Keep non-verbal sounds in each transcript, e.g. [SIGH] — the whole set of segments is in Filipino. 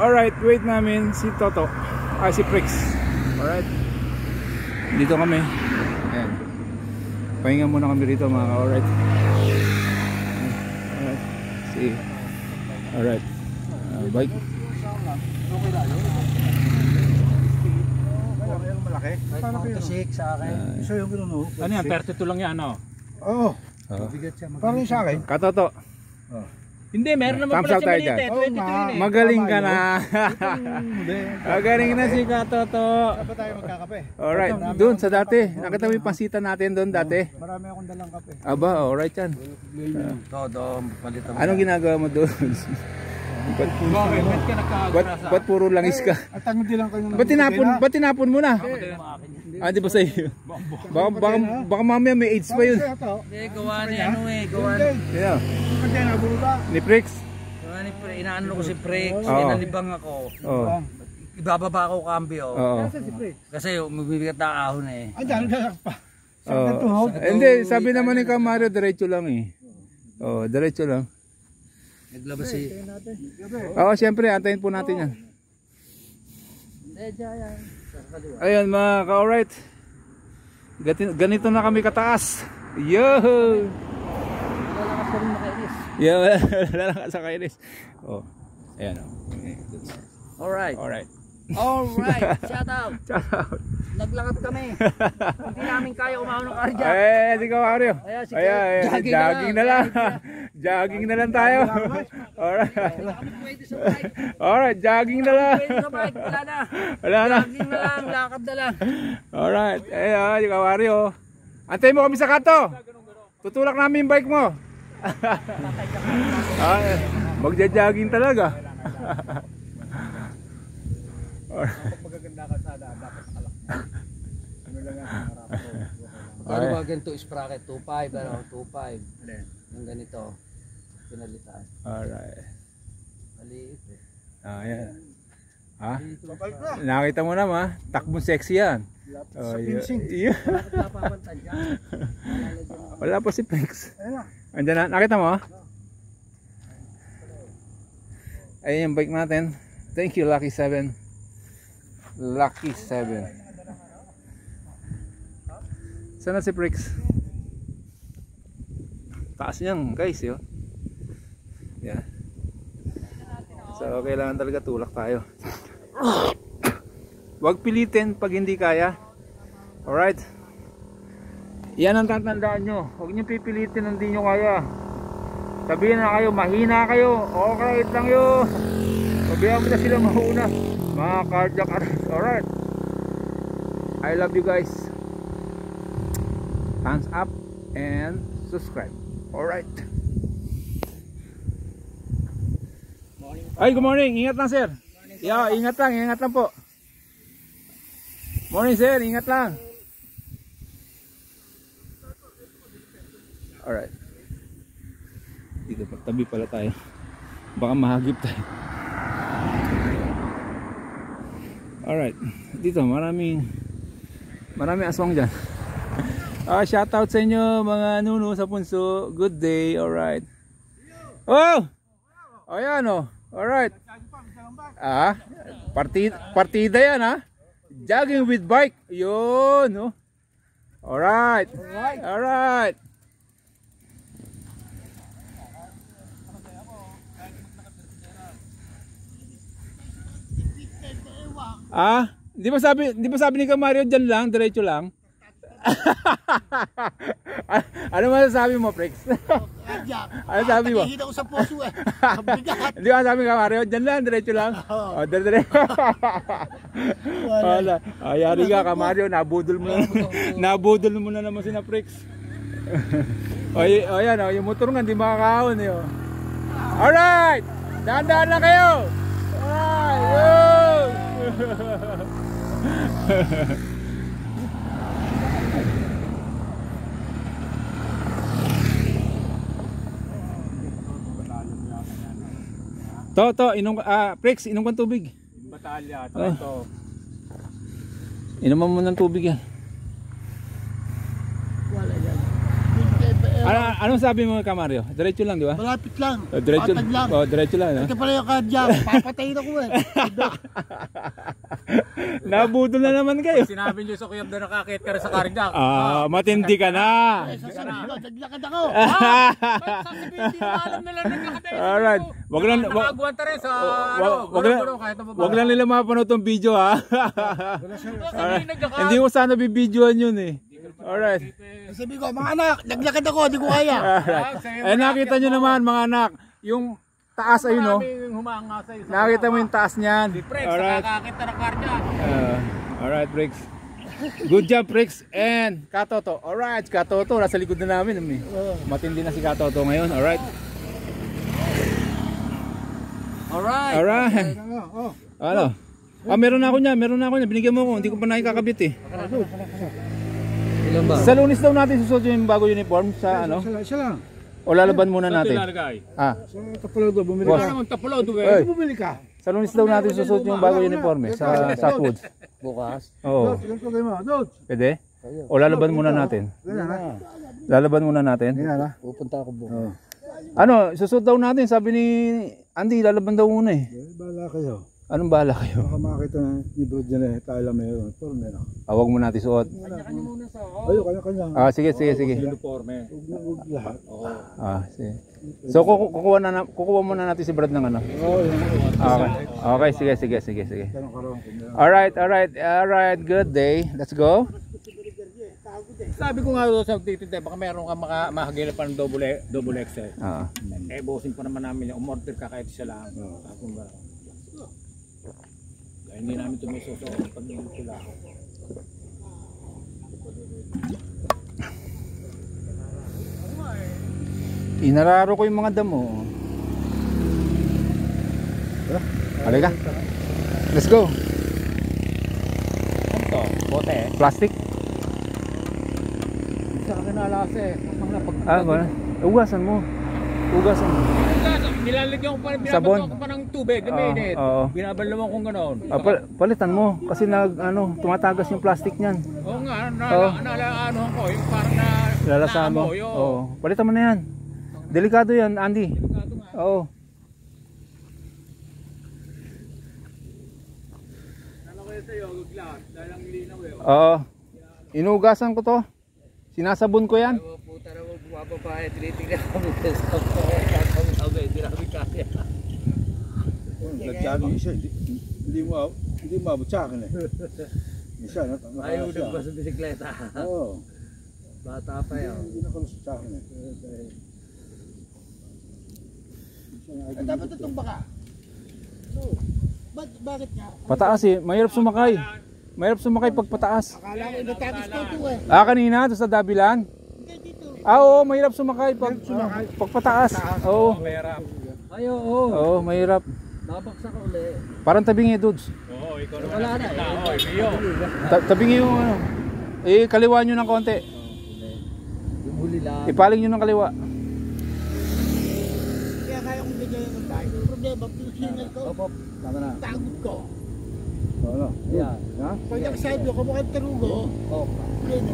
Alright, wait namin si Toto. Ah, si Prix. Alright. Dito kami. Ayan. Pahinga muna kami rito mga ka-alright. Alright. Si. Alright. Uh, bike. malaki. Paano kayo? sa akin. Isa yung gano'n. Ano yan? 32 lang yan, ano? Oo. Oh. Bigat siya. Yung sa akin? Katoto. Hindi, meron naman Thumbs pala siya tayo dyan. eh. Oo 23 nga. rin eh. Magaling ka na. [LAUGHS] Hindi. Magaling na si Katoto. Dapat tayo magkakape. Alright, doon sa dati. Nakita mo yung pansitan natin doon dati. Marami akong dalang kape. Aba, alright yan. Todo, palitan mo. Anong ginagawa mo doon? [LAUGHS] ba't, Bakit? Ba't ka ba't, nagkagrasa? ba't puro langis ka? At tanong din lang kayo ng Ba't tinapon, ba't tinapon mo na? Ah, di ba sa iyo? Baka, baka, baka mamaya may AIDS pa yun. Hindi, gawa ni ano eh. Gawa ni... Hindi. Yeah. Hindi. Ni Prix? Gawa ni Pre. Inaano ko si Prex. Oo. Inalibang ako. Oh. Ibababa ako cambio. Oo. Kasi mabibigat na ahon eh. Andiyan, dalang pa. Oh. Hindi, sabi naman ni Kamario, diretso lang eh. Oh, diretso lang. Naglabas si... Oo, syempre, antayin po natin yan. Ayan mga ka-alright. Ganito na kami kataas. Yo! [LAUGHS] Lalakas ka rin makainis. Yeah, lalakas sa kainis. Oh. Ayan oh. Alright. Alright. Alright. Shout out. Shout out. Naglakad kami. Hindi namin kaya umahon ng cardiac. Eh, si Kamario. Ayan, si Ayan, ayan. Jogging Jogging na na lang. Jogging na lang tayo. Alright. Alright, jogging na lang. Wala na. Wala na. Jogging na lang. Lakad na lang. Alright. Ayan, si Kamario. Antayin mo kami sa kato. Tutulak namin yung bike mo. ah, magja-jogging talaga. Magaganda ka sana, dapat nakalak. Ano lang yan, harap ko. Ano ba ganito sprocket? 2.5 ano? 2.5. Yung ganito. Pinalitan. Alright. Maliit eh. Ah, yan. Ha? Nakita mo naman, takbong sexy yan. Oh, dyan? [LAUGHS] [LAUGHS] Wala pa si na. Andiyan na, nakita mo? Ayun yung bike natin. Thank you, Lucky 7. Lucky 7. Sana si Prex? Taas niyan, guys, yun. Yan. So, kailangan talaga tulak tayo. Huwag pilitin pag hindi kaya. Alright. Yan ang tatandaan nyo. Huwag nyo pipilitin hindi nyo kaya. Sabihin na kayo, mahina kayo. Okay lang yun. Sabihan mo na sila mauna. Mga cardiac arrest. Alright. I love you guys. Thumbs up and subscribe. Alright. Ay, good morning. Ingat lang, sir. Yeah, ingat lang. Ingat lang po. Morning, sir. Ingat lang. Alright. Dito tabi pala tayo. Baka mahagip tayo. Alright. Dito, maraming maraming aswang dyan. Ah, shout out sa inyo mga nuno sa punso. Good day. Alright. Oh! Oh, yan oh. Alright. Ah, partida, partida yan ha. Jogging with bike. Yun, oh. Alright. Alright. Ah, di ba sabi, di ba sabi ni Kamario diyan lang, diretso lang? [LAUGHS] ano masasabi mo, Prex? [LAUGHS] ano sabi mo? Hihina ko sa puso eh. Bigat. [LAUGHS] Di ba sabi ka Mario, dyan lang, diretso lang. Oh, dire dire. Wala. Ayari ka ka Mario, nabudol mo na. nabudol mo na naman si na Prex. o, y- o yan, o, yung motor nga, hindi makakahon eh. Oh. Alright! Dahan-dahan lang kayo! Alright! [LAUGHS] To, to, inom ah, Prex, inom kang tubig. Batalya, Oh. ito. Inuman mo ng tubig yan. Wala. Ano, anong sabi mo ka Mario? Diretso lang, di ba? Malapit lang. Oh, diretso, Patag lang. oh, diretso lang. No? Ito pala yung kadya. Papatayin ako eh. [LAUGHS] Nabudol na naman kayo. Sinabi niyo sa kuya na nakakit ka rin sa karjak. Ah, matindi ka na. Sasabihin naglakad ako. [LAUGHS] Sasabihin, hindi mo alam nila naglakad eh. Alright. Wag lang wag, Nakaguwanta rin sa wag, ano, wag lang baba. wag lang nila mapanood tong video ha. Hindi mo sana bibidyoan yun eh. Alright. Sabi ko, mga anak, naglakad ako, di ko kaya. [LAUGHS] Alright. Eh nakita nyo naman mga anak, yung taas ayun no. Sa iyo. Nakita mo yung taas niyan. Prex, Alright. Uh, alright, Briggs. Good job, Briggs. And Katoto. Alright, Katoto. Nasa likod na namin. Umi. Matindi na si Katoto ngayon. Alright. Alright. Alright. Oh, Ano? Ah, meron na ako niya. Meron na ako niya. Binigyan mo ako. Hindi ko pa nakikakabit eh. Ilan ba? Sa lunis daw natin susunod yung bago uniform sa ano? Isa, isa lang. O lalaban muna natin. Ah, Sa tapalaw doon, bumili Boss. ka. Doon Oy, eh. Bumili ka. sa lunis daw natin susunod yung bago uniform eh, sa sa foods. Bukas. Oo. Pwede? O lalaban muna natin. Lalaban muna natin. Pupunta ako bukas. Ano, susunod daw natin. Sabi ni Andy, lalaban daw muna eh. Eh, Bahala kayo. Anong bahala kayo? Baka makakita ng libro dyan eh. Tayo lang mayroon. Pero meron. Ah, wag mo natin suot. Ayun, kanya-kanya. Ah, sige, sige, sige. Uniforme. Huwag na huwag lahat. Ah, sige. So kuku- kukuha na na- kukuha muna natin si Brad ng ano. Oo, yun. Okay. Okay, sige, sige, sige, sige. Tanong karoon kung meron. All right, all right. All right, good day. Let's go. Sabi ko nga doon sa titinte, baka meron ka maka, mahagilap pa ng double, double XL. Ah. Eh, bosin pa naman namin yung umorder ka kahit isa lang. Tapos ba? Kaya hindi namin tumususo pag sila. Inararo ko yung mga damo. Halika. Let's go. Ano to? Bote eh. Plastic. Sa akin nalasa eh. Ah, ba? Ugasan mo. Ugasan mo. Nilalagyan ko pa, Sabon. ko pa ng tubig, na mainit. oo. Binabalawan kong gano'n. Ah, pal- palitan mo kasi nag ano, tumatagas yung plastic niyan. Oo nga, na, Oo. na, na, ano ko, yung parang na... Lalasahan mo. naamoy, oo. Oo. Palitan mo na yan. Delikado yan, Andy. Delikado nga. Oo. Ano kayo sa'yo, glass, dahil ang linaw eh. Oo. Inugasan ko to. Sinasabon ko yan. Ewan mo bumababae. Tinitingnan kami sa Okay, hindi namin kaya. Nagsabi isa, hindi, hindi mo hindi mo abot sa akin eh. Isa, nat Ayaw nakakasya. na ba sa bisikleta? Oo, Bata pa yun. hindi nakalusot sa akin eh. Ay, dapat itong baka. Ba bakit nga? Pataas eh. Mahirap sumakay. Mahirap sumakay pag pataas. Akala ko natapos ko ito eh. Ah, kanina, sa Dabilan? Ah, oo, mahirap sumakay pag, pag pataas. Oo. Ay, oo. Oo, mahirap. Babaksak uli. Parang tabingi, dudes. Oo, ikaw naman. Wala na eh. Oo, Mio. Ta- tabingi yung ano. Eh, kaliwa nyo ng konti. Yung huli lang. Ipaling nyo ng kaliwa. Kaya kaya kong bigyan ng tayo. Problema, pinasingal ko. Opo. Tama na. Tagod ko. Ano? Ayan. Ha? Pag nagsabi ako, mukhang tarugo. Oh. Yan.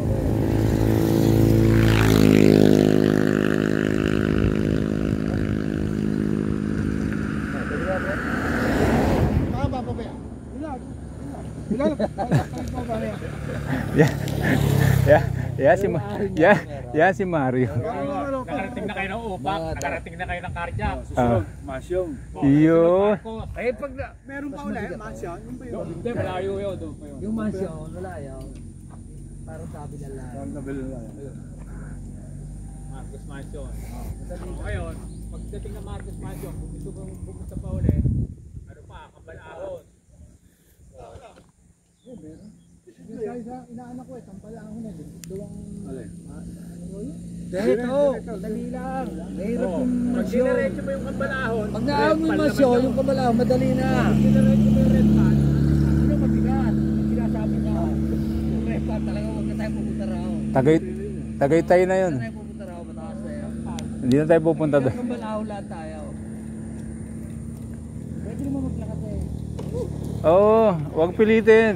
Tama pa ba yan? Ilan? Ilan? Ilan? Yeah. Yeah. Yeah, si Ma yeah, yeah, si Mario. Nakarating na kayo ng upak, nakarating na kayo ng karjak. Ah. Masyong. Iyo. Eh, pag na... Meron pa ulit, masyon. Yung ba yun? Hindi, malayo yun. Yung mansyon, wala yun. Parang sabi na lang. Ang nabili lang yan. Marcos Mansion. So, ngayon, pagdating ng Marcos Mansion, kung gusto kong pumunta pa ulit, ano pa, kabalahon. Isa, isa, inaanak ko eh, tampala ako na. Dalawang... Dito, dali lang. Mahirap yung Pag diniretso mo yung kabalahon, Pag naawag mo yung mansyon, yung kamalaw, madali na. diniretso mo yung red pan, Ano mabigat? Sinasabi niya. Yung repa talaga, huwag na tayo pupunta raw. Tagay Tagaytay na 'yun. Huwag na tayo pupunta raw, mataas na yan. Hindi na tayo pupunta doon. Kung balaw lahat tayo. Pwede naman maglakad eh. Oo, wag pilitin.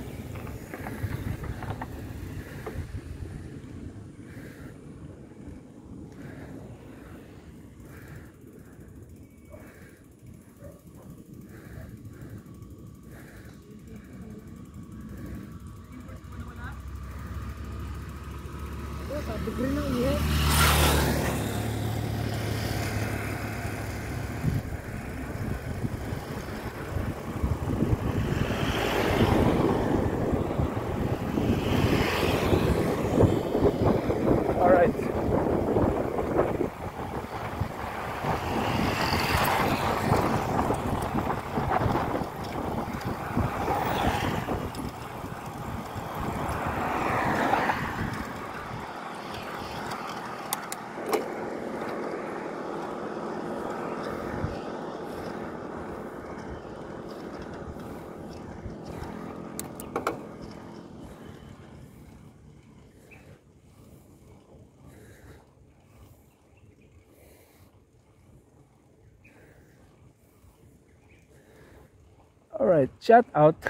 All right, shout out.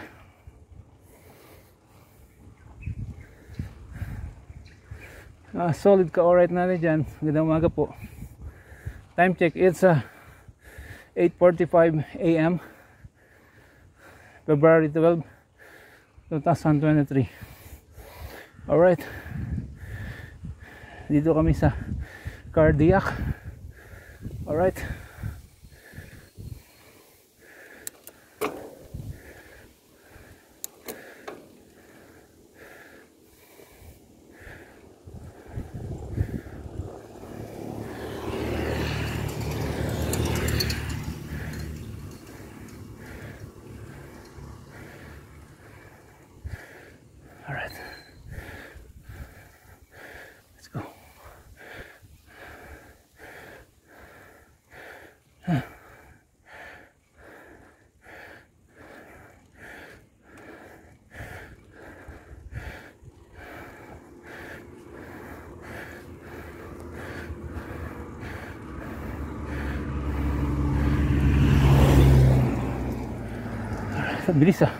Ah, solid ka alright natin dyan. Magandang umaga po. Time check, it's uh, 8.45 a.m. February 12, 2023. Alright. Dito kami sa cardiac. Alright. Alright. Bilis ah.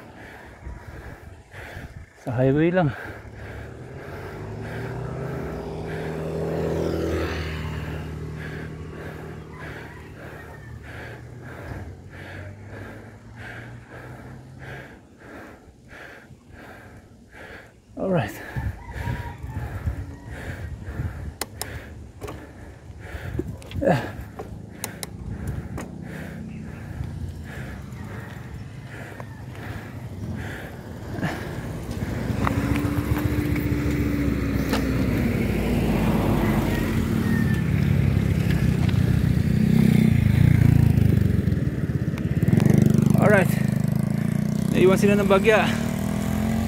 Sa highway lang. Naiwan sila ng bagya.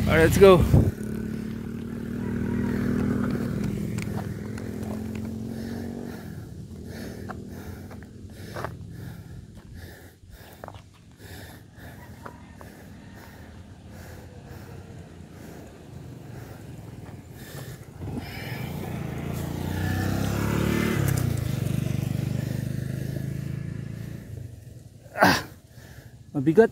Alright, let's go. Mabigat.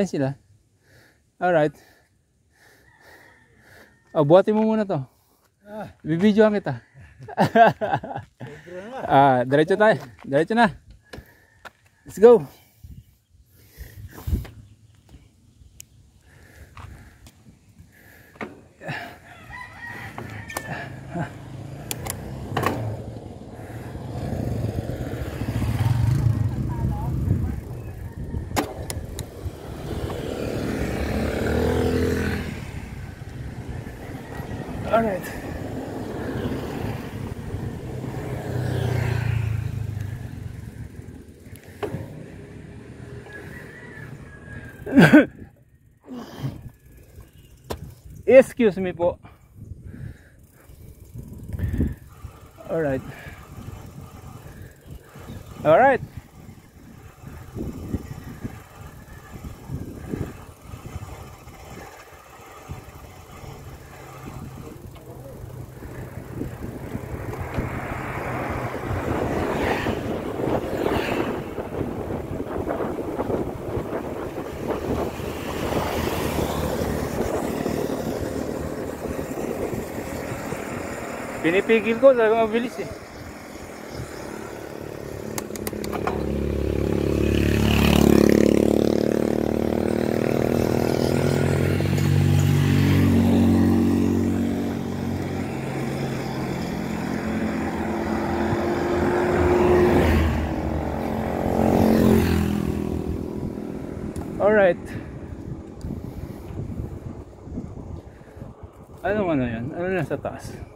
Ayan sila. Alright. Oh, buhatin mo muna to. Bibidyoan kita. [LAUGHS] ah, diretso tayo. Diretso na. Let's go. [LAUGHS] Excuse me po. Alright. Alright. Pinipigil ko, sabi mabilis eh. Alright. Anong ano yan? Ano nasa taas?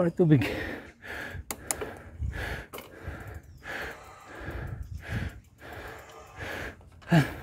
Ay, tubig. Ah.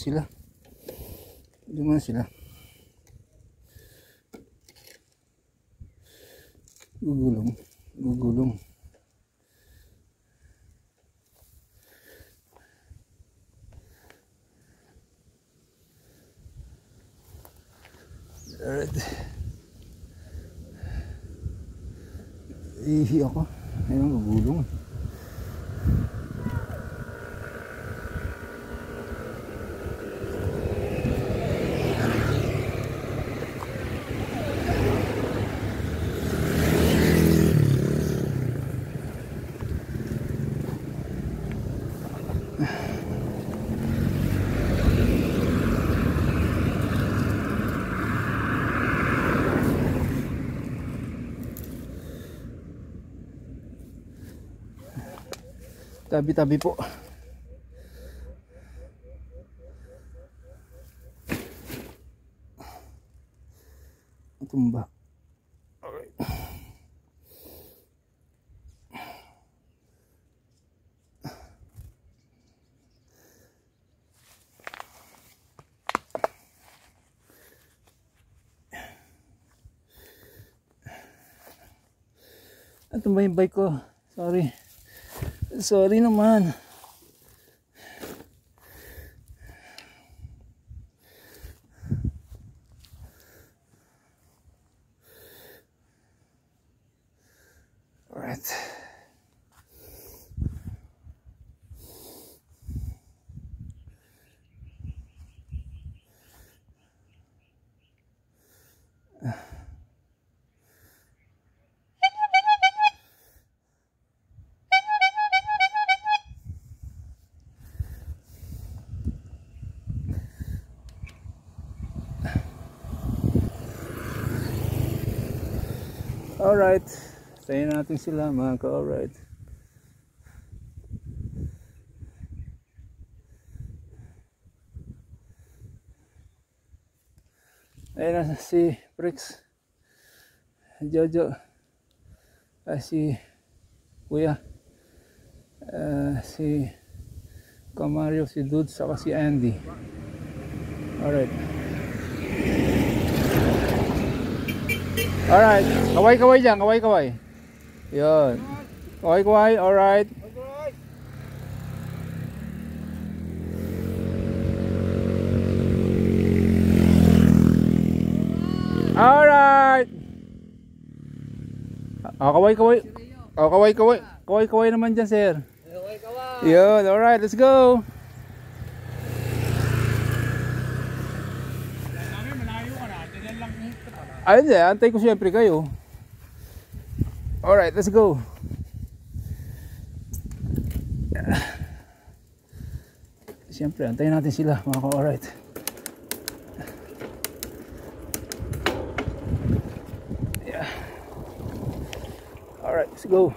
Doon sila. Doon sila. Gugulong. Gugulong. Alright. Ihi ako. Ayun, gugulong. Tabi-tabi po. Tumba. Alright. Ito ba yung bike ko? Sorry. Sorry naman. Alright. Tayo natin sila mga ka-alright. Ayun na si Brix. Jojo. Ah, si Kuya. Ah, si Kamario, si Dude, saka si Andy. Alright. Alright. Kaway-kaway dyan. Kaway-kaway. Yun. Kaway-kaway. Alright. Alright. Ah, kaway-kaway. Oh, kaway-kaway. Kaway-kaway naman dyan, sir. Okay, kawa. Yun. Alright. Let's go. Namin malayo ka na. Ganyan lang yung Ayun din. Antay ko siyempre kayo. Alright. Let's go. Siyempre, antayin natin sila mga ka-alright. Yeah. Alright, let's go.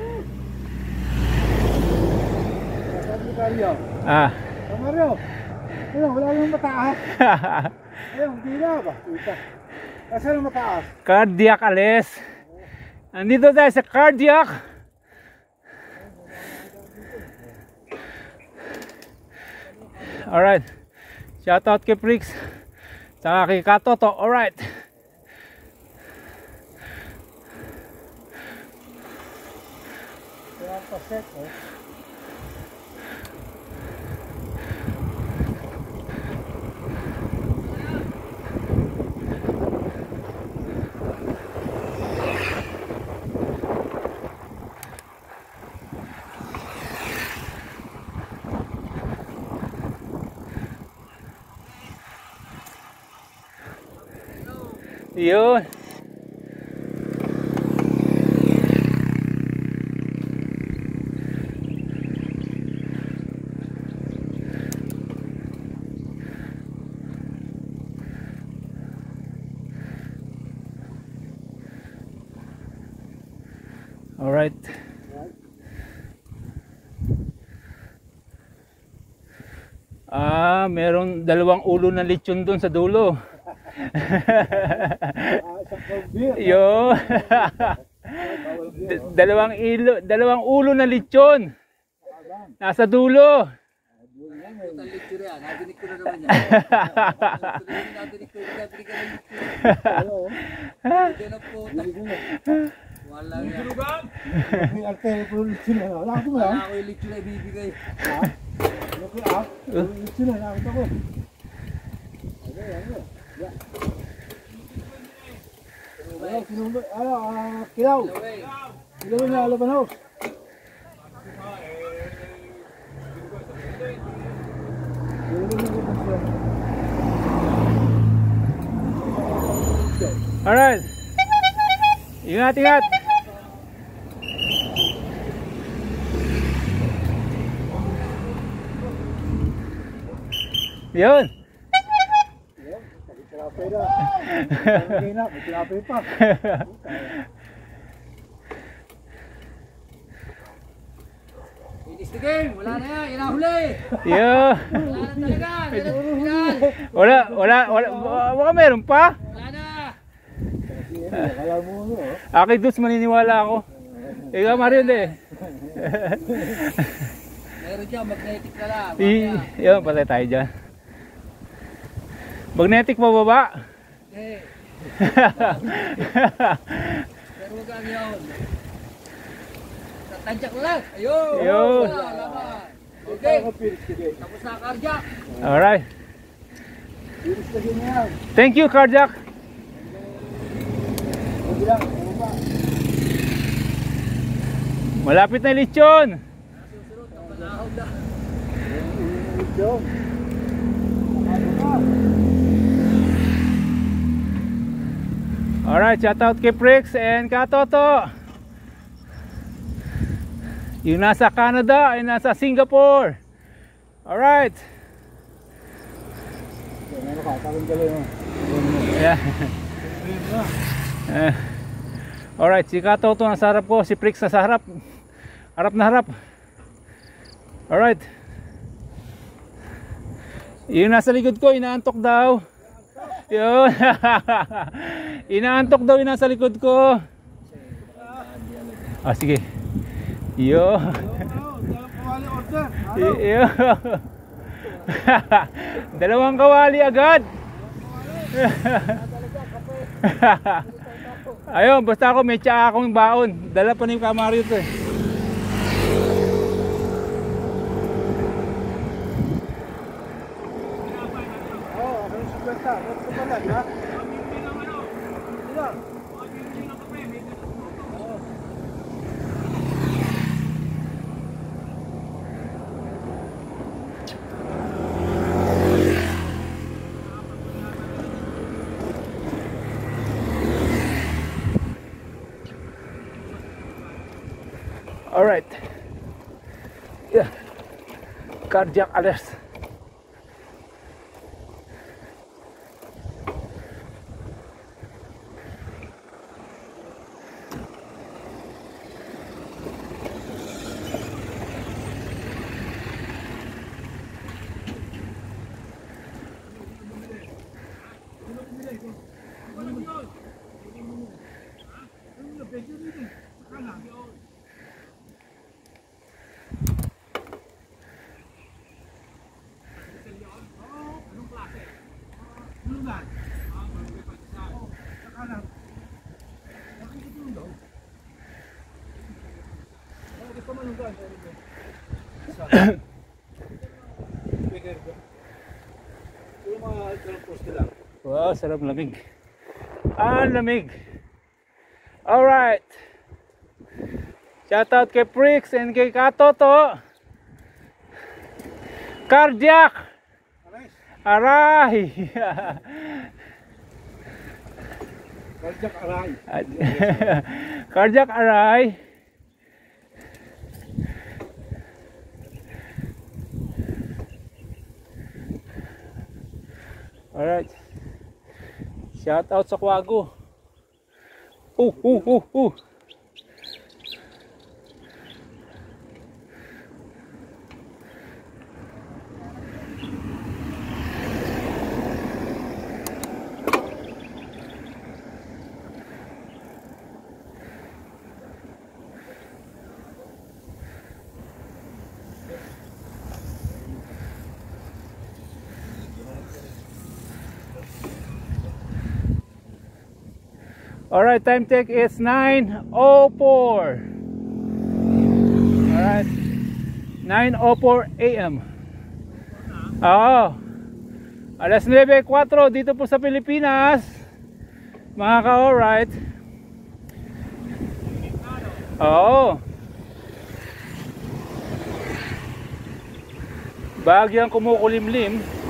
Mario. ah. Mario. Ayun, wala nang mataas. [LAUGHS] Ayun, hindi na ba? Kita. Kasi ang mataas. cardiac arrest. Andito tayo sa cardiac. Alright. Shout out kay Prix. Saka kay Katoto. Alright. Kaya pa set, oh. Yun. All right. Ah, merong dalawang ulo na lechon doon sa dulo. Ah. Yo. Dalawang ilo, dalawang ulo na lechon. Nasa dulo. Oh. Wala Ano. Yeah. Ano, ah, kilaw. Kilaw na Labanos. Alright. Ingat, ingat. Yun. Tilapay na. Tilapay na. May tilapay pa. Finish the game. Wala na yan. Inahuli. Yun. Wala na talaga. Wala, wala, wala. Baka meron pa. Wala na. Kala mo ano, oh. Aki dus maniniwala ako. Ikaw Mario hindi. Meron dyan. Magnetic na lang. Yun, patay tayo dyan. Magnetic pa baba. Eh. Pero wag kang yun. Tatadyak lang. Ayun. Ayun. Okay. Tapos na cardiac. Alright. Thank you, Cardiac. Ano? Malapit na lechon. Kapalahog na. Ito. Ano ba? Alright, shout out kay Prix and Katoto. Yung nasa Canada ay nasa Singapore. Alright. Yeah. Eh. [LAUGHS] Alright, si Katoto nasa harap ko, si Prix nasa harap. Harap na harap. Alright. Yung nasa likod ko, inaantok daw. Yun. [LAUGHS] inaantok daw yung nasa likod ko. Ah, sige. Order. Yo. [LAUGHS] Dalawang kawali agad. [LAUGHS] Ayun, basta ako may tsa akong baon. Dala pa ni Kamario to eh. Yeah. Cardiac arrest. kanan. Oo, sa kanan. Makikita yung daw. Ano gusto mo nung doon? Bigger ko. Yung mga ultra poste lang. [COUGHS] Wow, sarap lamig. Ah, lamig. Alright. Shoutout kay Prix and kay Katoto. Cardiac. Aray. Cardiac Aray. [LAUGHS] Cardiac aray. Alright. Shout out sa Kwago. Uh, uh, uh, uh. Alright, time check is 9.04. Alright. 9.04 a.m. Oo. Alas 9.04 dito po sa Pilipinas. Mga ka-alright. Oo. Bagyang kumukulimlim.